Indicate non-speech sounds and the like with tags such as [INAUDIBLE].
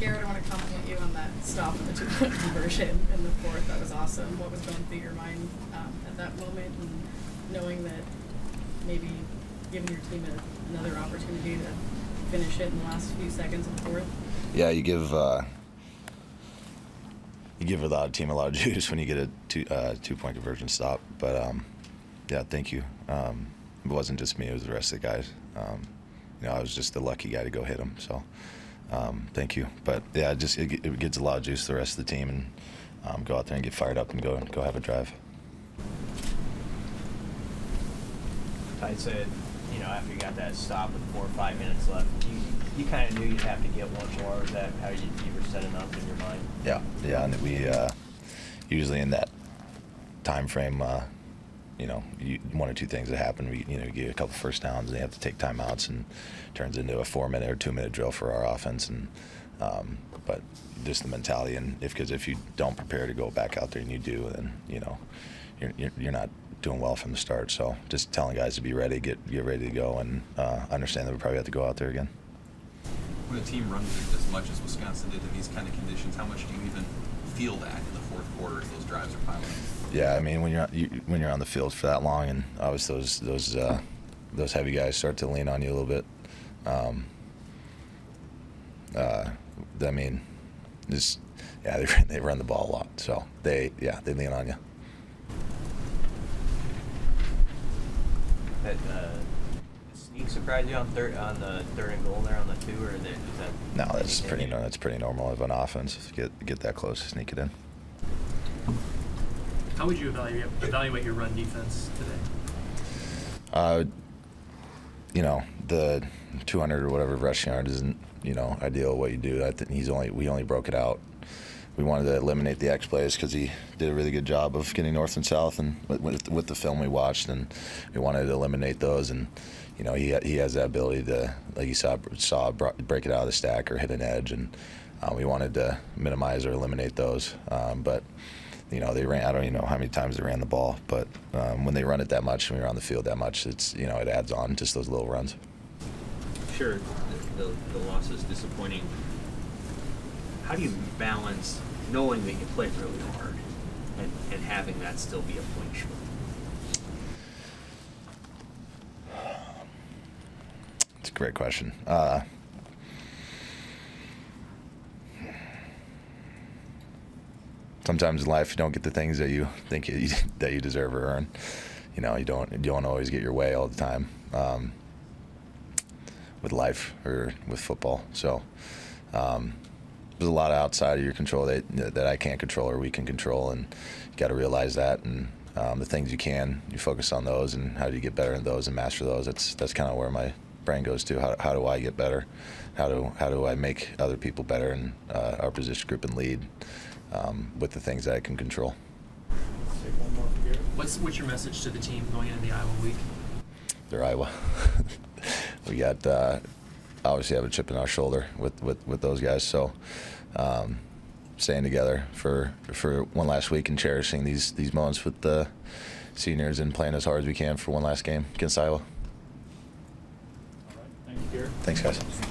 Garrett, I want to compliment you on that stop with the two-point conversion in the fourth. That was awesome. What was going through your mind um, at that moment, and knowing that maybe giving your team a, another opportunity to finish it in the last few seconds of the fourth? Yeah, you give uh, you give a lot of team a lot of [LAUGHS] juice when you get a two uh, two point conversion stop. But um, yeah, thank you. Um, it wasn't just me; it was the rest of the guys. Um, you know, I was just the lucky guy to go hit him. So um, thank you. But yeah, it just it, it gets a lot of juice to the rest of the team, and um, go out there and get fired up and go go have a drive. Ty said, you know, after you got that stop with four or five minutes left, you, you kind of knew you'd have to get one more. Is that how you, you were setting up in your mind? Yeah, yeah, and we uh, usually in that time frame, uh, you know, you, one or two things that happen. We, you know, you get a couple first downs, and they have to take timeouts, and turns into a four-minute or two-minute drill for our offense. And um, but just the mentality, and if because if you don't prepare to go back out there and you do, then you know, you're, you're, not doing well from the start. So just telling guys to be ready, get get ready to go, and uh, understand that we probably have to go out there again. When a team runs as much as Wisconsin did in these kind of conditions, how much do you even feel that in the fourth quarter as those drives are piling? Yeah, I mean when you're you, when you're on the field for that long, and obviously those those uh, those heavy guys start to lean on you a little bit. Um, uh, I mean, just yeah, they they run the ball a lot, so they yeah they lean on you. That uh, sneak surprise you on third on the third and goal there on the two, or is that? No, that's anything pretty no, that's pretty normal of an offense. Get get that close, sneak it in. How would you evaluate evaluate your run defense today? Uh, you know, the 200 or whatever rushing yard isn't, you know, ideal what you do. I think he's only we only broke it out. We wanted to eliminate the X plays because he did a really good job of getting north and south, and with, with, the film we watched, and we wanted to eliminate those. And you know, he he has that ability to, like you saw, saw break it out of the stack or hit an edge, and uh, we wanted to minimize or eliminate those. Um, but you know, they ran. I don't even know how many times they ran the ball, but um, when they run it that much and we are on the field that much, it's you know, it adds on just those little runs. Sure, the, the, the loss is disappointing. How do you balance knowing that you played really hard and, and having that still be a point short? It's a great question. Uh, sometimes in life you don't get the things that you think you, [LAUGHS] that you deserve or earn. You know, you don't you don't always get your way all the time um, with life or with football. So um, there's a lot outside of your control that that I can't control or we can control, and you got to realize that. And um, the things you can, you focus on those, and how do you get better in those and master those. That's that's kind of where my brain goes to. How, how do I get better? How do how do I make other people better in uh, our position group and lead um, with the things that I can control? What's what's your message to the team going into the Iowa week? They're Iowa. [LAUGHS] we got uh, obviously have a chip in our shoulder with, with, with those guys. So um, staying together for for one last week and cherishing these these moments with the seniors and playing as hard as we can for one last game against Iowa. All right. Thank you, Garrett. Thanks, guys.